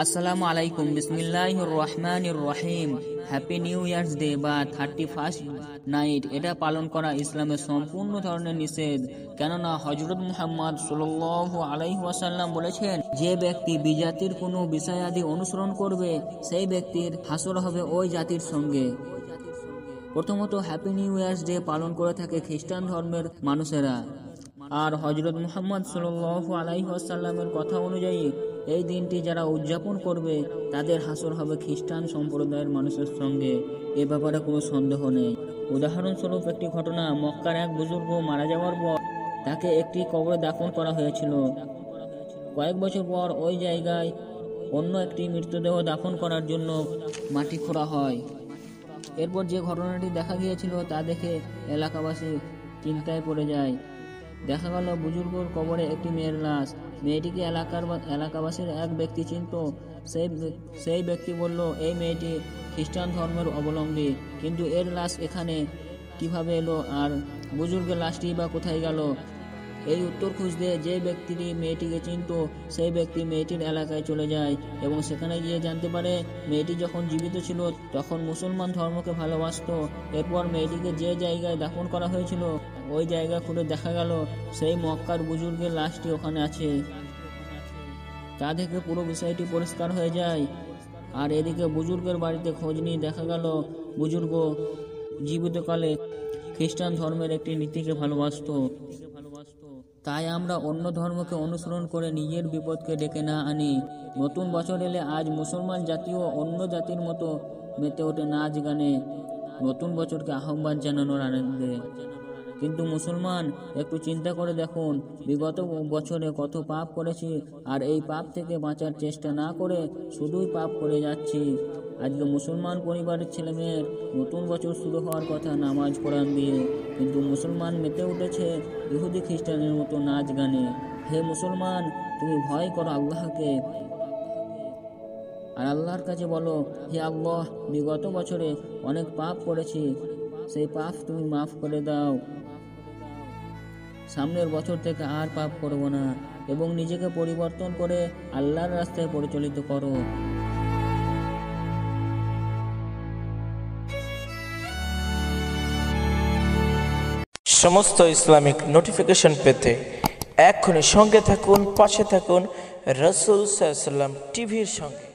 আসসালামু আলাইকুম, বিসমিল্লাহির রহমানির রহিম। হ্যাপি নিউ ইয়ার্স ডে বা থার্টি ফার্স্ট নাইট এটা পালন করা ইসলামের সম্পূর্ণ ধরনের নিষেধ। কেননা হজরত মুহাম্মদ সাল্লাল্লাহু আলাইহি ওয়াসাল্লাম বলেছেন, যে ব্যক্তি বিজাতির কোনো বিষয়াদি অনুসরণ করবে, সেই ব্যক্তির হাসর হবে ওই জাতির সঙ্গে। প্রথমত হ্যাপি নিউ ইয়ার্স ডে পালন করে থাকে খ্রিস্টান ধর্মের মানুষেরা। আর হজরত মুহাম্মদ সাল্লাল্লাহু আলাইহি ওয়াসাল্লামের কথা অনুযায়ী, এই দিনটি যারা উদযাপন করবে, তাদের হাসর হবে খ্রিস্টান সম্প্রদায়ের মানুষের সঙ্গে। এ ব্যাপারে কোনো সন্দেহ নেই। উদাহরণস্বরূপ একটি ঘটনা, মক্কার এক বুজুর্গ মারা যাওয়ার পর তাকে একটি কবরে দাফন করা হয়েছিল। কয়েক বছর পর ওই জায়গায় অন্য একটি মৃতদেহ দাফন করার জন্য মাটি খোঁড়া হয়। এরপর যে ঘটনাটি দেখা গিয়েছিল তা দেখে এলাকাবাসী চিন্তায় পড়ে যায়। দেখা গেল বুজুর্গর কবরে একটি মেয়ের লাশ। মেয়েটিকে এলাকার এলাকাবাসীর এক ব্যক্তি চিনত। সেই সেই ব্যক্তি বলল, এই মেয়েটি খ্রিস্টান ধর্মের অবলম্বী, কিন্তু এর লাশ এখানে কীভাবে এলো? আর বুজুর্গের লাশটি বা কোথায় গেল? এই উত্তর খুঁজতে যে ব্যক্তিটি মেয়েটিকে চিনত, সেই ব্যক্তি মেয়েটির এলাকায় চলে যায় এবং সেখানে গিয়ে জানতে পারে মেয়েটি যখন জীবিত ছিল, তখন মুসলমান ধর্মকে ভালোবাসতো। এরপর মেয়েটিকে যে জায়গায় দাফন করা হয়েছিল, ওই জায়গা খুঁড়ে দেখা গেল, সেই মক্কার বুজুর্গের লাশটি ওখানে আছে। তা থেকে পুরো বিষয়টি পরিষ্কার হয়ে যায়। আর এদিকে বুজুর্গের বাড়িতে খোঁজ নিয়ে দেখা গেল, বুজুর্গ জীবিতকালে খ্রিস্টান ধর্মের একটি নীতিকে ভালোবাসতো। তাই আমরা অন্য ধর্মকে অনুসরণ করে নিজের বিপদকে ডেকে না আনি। নতুন বছর এলে আজ মুসলমান জাতীয় অন্য জাতির মতো মেতে ওঠে নাচ গানে। নতুন বছরকে আহ্বান জানানোর আনন্দে। কিন্তু মুসলমান, একটু চিন্তা করে দেখুন, বিগত বছরে কত পাপ করেছি, আর এই পাপ থেকে বাঁচার চেষ্টা না করে শুধুই পাপ করে যাচ্ছি। আজকে মুসলমান পরিবারের ছেলেমেয়ের নতুন বছর শুরু হওয়ার কথা, নামাজ কোরআন দিয়ে। কিন্তু মুসলমান মেতে উঠেছে ইহুদি খ্রিস্টানের মতো নাচ গানে। হে মুসলমান, তুমি ভয় করো আল্লাহকে। আর আল্লাহর কাছে বলো, হে আল্লাহ, বিগত বছরে অনেক পাপ করেছি, সেই পাপ তুমি মাফ করে দাও। সামনের বছর থেকে আর পাপ করব না এবং নিজেকে পরিবর্তন করে আল্লাহর রাস্তায় পরিচালিত করো। সমস্ত ইসলামিক নোটিফিকেশন পেতে এক্ষুনি সঙ্গে থাকুন, পাশে থাকুন, রসুল সাল্লাম টিভির সঙ্গে।